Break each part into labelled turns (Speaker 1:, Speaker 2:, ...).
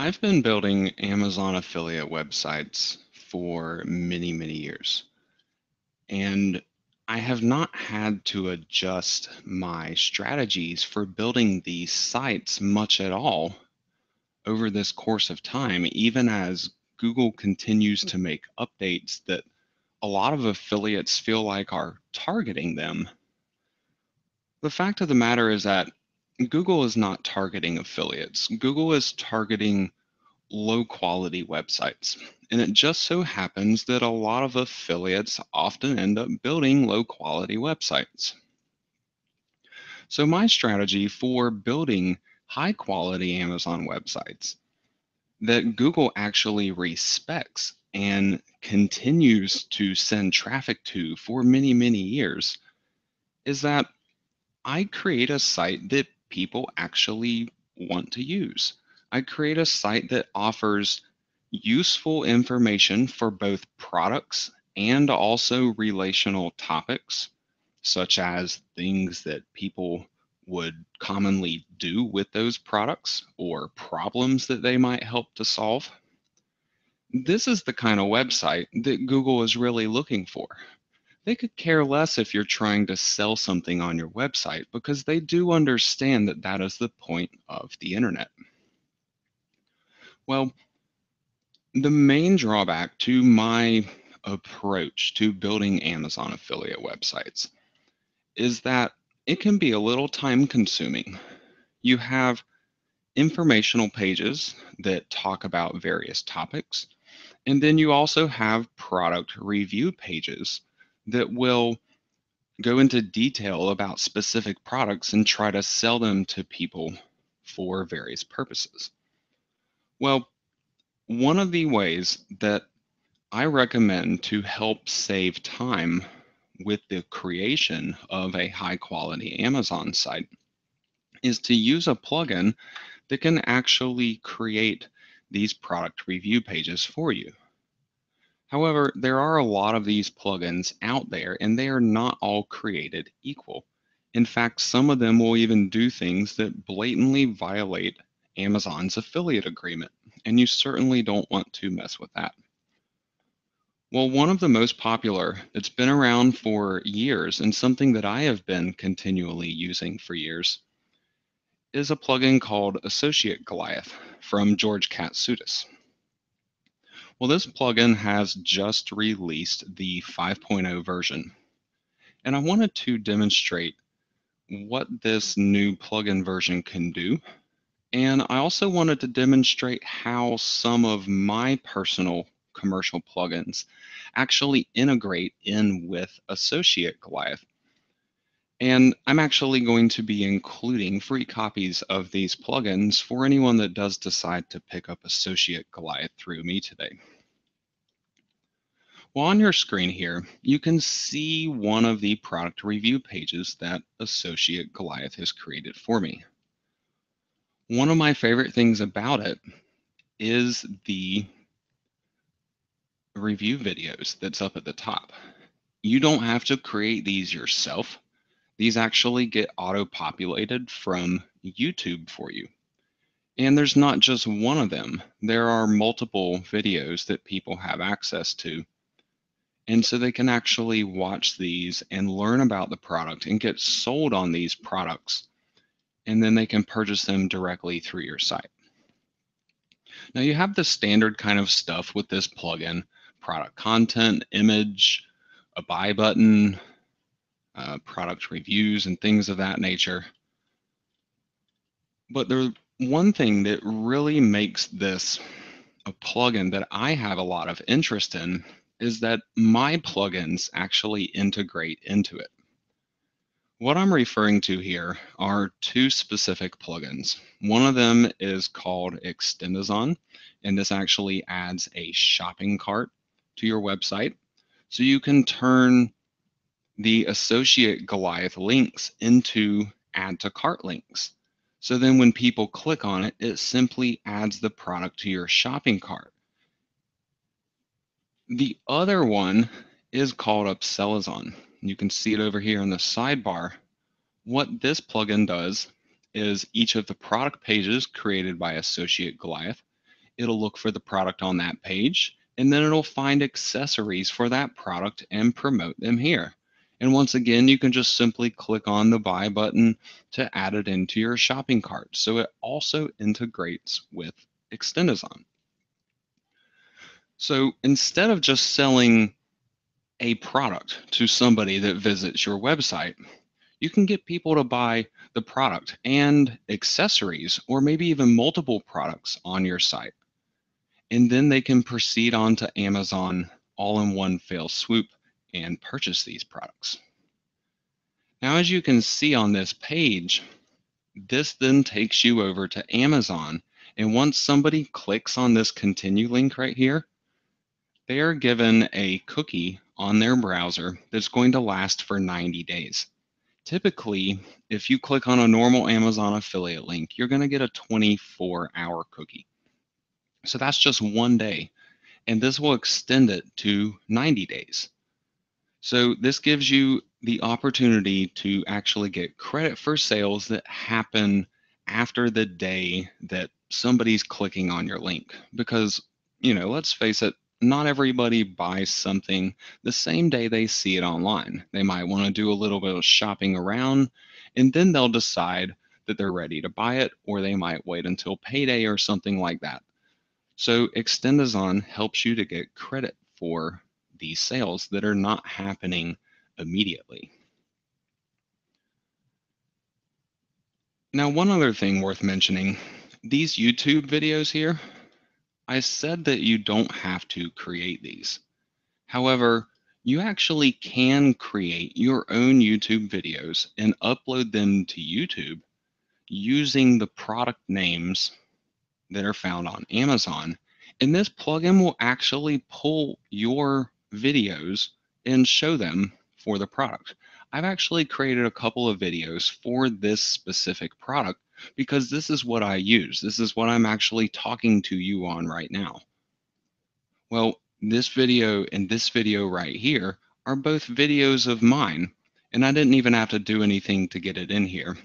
Speaker 1: I've been building Amazon affiliate websites for many, many years. And I have not had to adjust my strategies for building these sites much at all over this course of time, even as Google continues to make updates that a lot of affiliates feel like are targeting them. The fact of the matter is that Google is not targeting affiliates. Google is targeting low quality websites. And it just so happens that a lot of affiliates often end up building low quality websites. So, my strategy for building high quality Amazon websites that Google actually respects and continues to send traffic to for many, many years is that I create a site that people actually want to use. I create a site that offers useful information for both products and also relational topics, such as things that people would commonly do with those products or problems that they might help to solve. This is the kind of website that Google is really looking for. They could care less if you're trying to sell something on your website because they do understand that that is the point of the internet. Well, the main drawback to my approach to building Amazon affiliate websites is that it can be a little time consuming. You have informational pages that talk about various topics, and then you also have product review pages that will go into detail about specific products and try to sell them to people for various purposes. Well, one of the ways that I recommend to help save time with the creation of a high quality Amazon site is to use a plugin that can actually create these product review pages for you. However, there are a lot of these plugins out there and they are not all created equal. In fact, some of them will even do things that blatantly violate Amazon's affiliate agreement, and you certainly don't want to mess with that. Well, one of the most popular that's been around for years and something that I have been continually using for years is a plugin called Associate Goliath from George Katsoudas. Well, this plugin has just released the 5.0 version, and I wanted to demonstrate what this new plugin version can do and I also wanted to demonstrate how some of my personal commercial plugins actually integrate in with Associate Goliath. And I'm actually going to be including free copies of these plugins for anyone that does decide to pick up Associate Goliath through me today. Well, on your screen here, you can see one of the product review pages that Associate Goliath has created for me. One of my favorite things about it is the review videos that's up at the top. You don't have to create these yourself. These actually get auto-populated from YouTube for you. And there's not just one of them. There are multiple videos that people have access to. And so they can actually watch these and learn about the product and get sold on these products and then they can purchase them directly through your site. Now you have the standard kind of stuff with this plugin, product content, image, a buy button, uh, product reviews, and things of that nature. But the one thing that really makes this a plugin that I have a lot of interest in is that my plugins actually integrate into it. What I'm referring to here are two specific plugins. One of them is called Extendazon, and this actually adds a shopping cart to your website. So you can turn the associate Goliath links into add to cart links. So then when people click on it, it simply adds the product to your shopping cart. The other one is called Upsellazon. You can see it over here in the sidebar. What this plugin does is each of the product pages created by Associate Goliath it'll look for the product on that page, and then it'll find accessories for that product and promote them here. And once again, you can just simply click on the buy button to add it into your shopping cart. So it also integrates with Extendazon. So instead of just selling a product to somebody that visits your website, you can get people to buy the product and accessories, or maybe even multiple products on your site. And then they can proceed on to Amazon all in one fell swoop and purchase these products. Now, as you can see on this page, this then takes you over to Amazon. And once somebody clicks on this continue link right here, they are given a cookie on their browser that's going to last for 90 days. Typically, if you click on a normal Amazon affiliate link, you're going to get a 24 hour cookie. So that's just one day. And this will extend it to 90 days. So this gives you the opportunity to actually get credit for sales that happen after the day that somebody's clicking on your link. Because, you know, let's face it, not everybody buys something the same day they see it online. They might want to do a little bit of shopping around and then they'll decide that they're ready to buy it, or they might wait until payday or something like that. So Extendazon helps you to get credit for these sales that are not happening immediately. Now, one other thing worth mentioning, these YouTube videos here, I said that you don't have to create these. However, you actually can create your own YouTube videos and upload them to YouTube using the product names that are found on Amazon. And this plugin will actually pull your videos and show them for the product. I've actually created a couple of videos for this specific product because this is what I use. This is what I'm actually talking to you on right now. Well, this video and this video right here are both videos of mine, and I didn't even have to do anything to get it in here.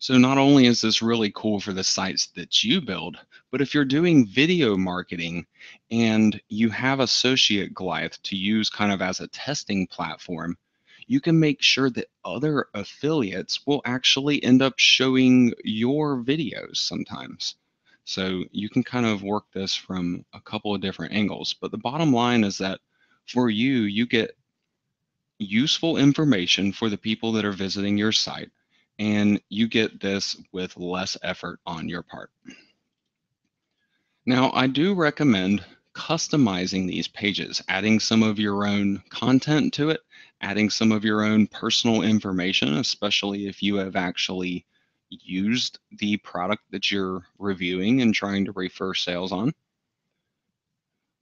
Speaker 1: So not only is this really cool for the sites that you build, but if you're doing video marketing and you have Associate Goliath to use kind of as a testing platform, you can make sure that other affiliates will actually end up showing your videos sometimes. So you can kind of work this from a couple of different angles. But the bottom line is that for you, you get useful information for the people that are visiting your site and you get this with less effort on your part. Now, I do recommend customizing these pages, adding some of your own content to it, adding some of your own personal information, especially if you have actually used the product that you're reviewing and trying to refer sales on.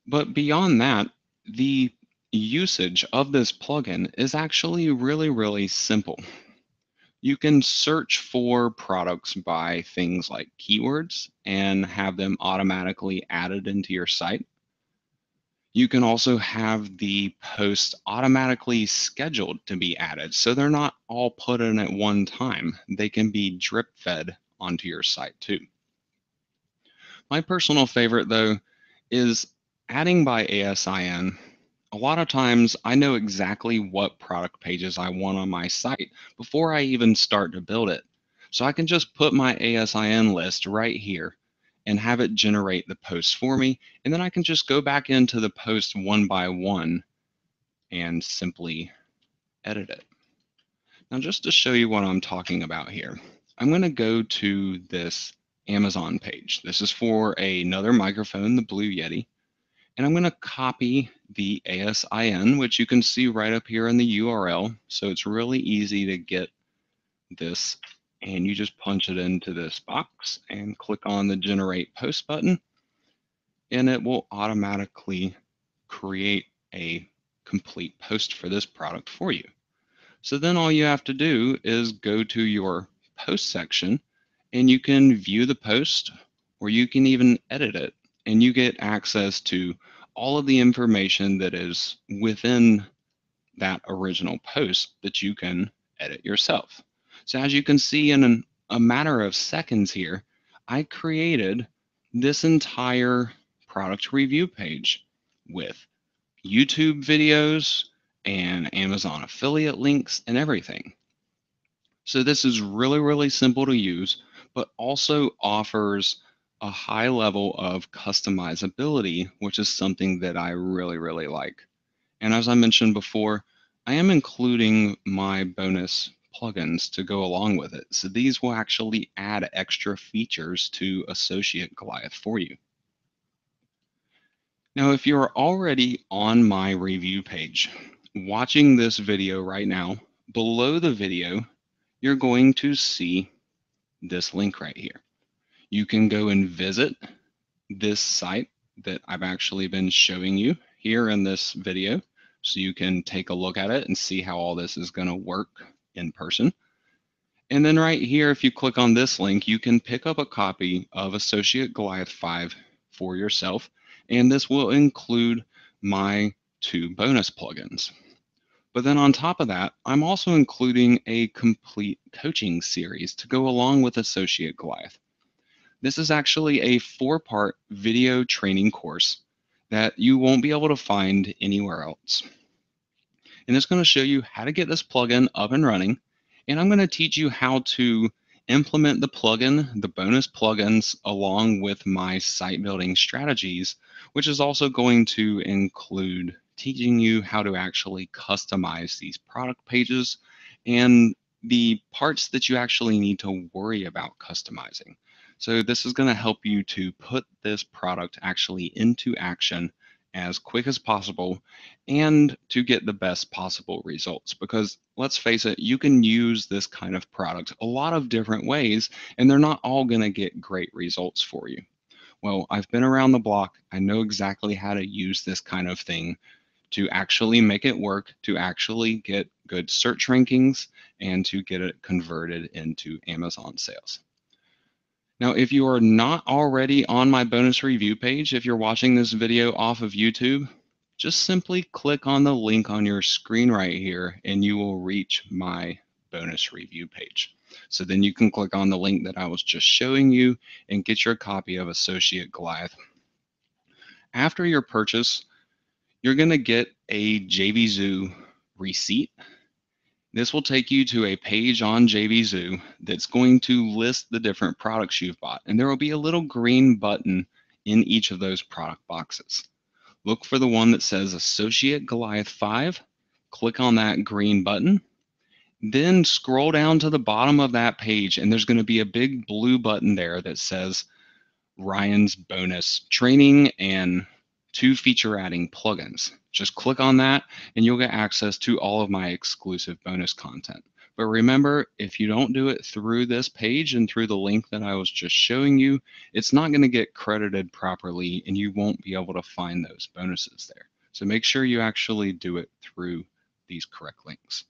Speaker 1: But beyond that, the usage of this plugin is actually really, really simple you can search for products by things like keywords and have them automatically added into your site. You can also have the posts automatically scheduled to be added. So they're not all put in at one time. They can be drip fed onto your site too. My personal favorite though is adding by ASIN a lot of times I know exactly what product pages I want on my site before I even start to build it. So I can just put my ASIN list right here and have it generate the posts for me. And then I can just go back into the post one by one and simply edit it. Now, just to show you what I'm talking about here, I'm going to go to this Amazon page. This is for another microphone, the Blue Yeti. And I'm going to copy the ASIN, which you can see right up here in the URL. So it's really easy to get this. And you just punch it into this box and click on the Generate Post button. And it will automatically create a complete post for this product for you. So then all you have to do is go to your post section and you can view the post or you can even edit it and you get access to all of the information that is within that original post that you can edit yourself. So as you can see in an, a matter of seconds here, I created this entire product review page with YouTube videos and Amazon affiliate links and everything. So this is really, really simple to use, but also offers a high level of customizability, which is something that I really, really like. And as I mentioned before, I am including my bonus plugins to go along with it. So these will actually add extra features to Associate Goliath for you. Now, if you're already on my review page, watching this video right now, below the video, you're going to see this link right here. You can go and visit this site that I've actually been showing you here in this video. So you can take a look at it and see how all this is going to work in person. And then right here, if you click on this link, you can pick up a copy of Associate Goliath 5 for yourself. And this will include my two bonus plugins. But then on top of that, I'm also including a complete coaching series to go along with Associate Goliath. This is actually a four part video training course that you won't be able to find anywhere else. And it's going to show you how to get this plugin up and running. And I'm going to teach you how to implement the plugin, the bonus plugins, along with my site building strategies, which is also going to include teaching you how to actually customize these product pages and the parts that you actually need to worry about customizing. So this is going to help you to put this product actually into action as quick as possible and to get the best possible results. Because let's face it, you can use this kind of product a lot of different ways, and they're not all going to get great results for you. Well, I've been around the block. I know exactly how to use this kind of thing to actually make it work, to actually get good search rankings, and to get it converted into Amazon sales. Now, if you are not already on my bonus review page, if you're watching this video off of YouTube, just simply click on the link on your screen right here and you will reach my bonus review page. So then you can click on the link that I was just showing you and get your copy of Associate Goliath. After your purchase, you're going to get a JVZoo receipt this will take you to a page on JVZoo that's going to list the different products you've bought. And there will be a little green button in each of those product boxes. Look for the one that says Associate Goliath 5. Click on that green button. Then scroll down to the bottom of that page, and there's going to be a big blue button there that says Ryan's bonus training and two feature adding plugins. Just click on that and you'll get access to all of my exclusive bonus content. But remember, if you don't do it through this page and through the link that I was just showing you, it's not going to get credited properly and you won't be able to find those bonuses there. So make sure you actually do it through these correct links.